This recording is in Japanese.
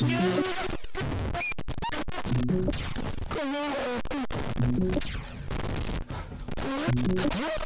Yeah. Oh, my God.